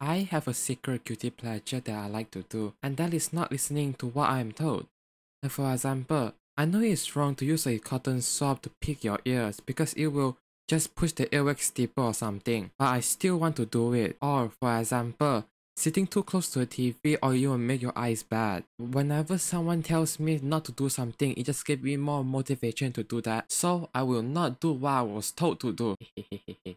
I have a secret guilty pleasure that I like to do, and that is not listening to what I am told. And for example, I know it's wrong to use a cotton swab to pick your ears because it will just push the earwax deeper or something, but I still want to do it. Or for example, sitting too close to a TV or you will make your eyes bad. Whenever someone tells me not to do something, it just gives me more motivation to do that. So I will not do what I was told to do.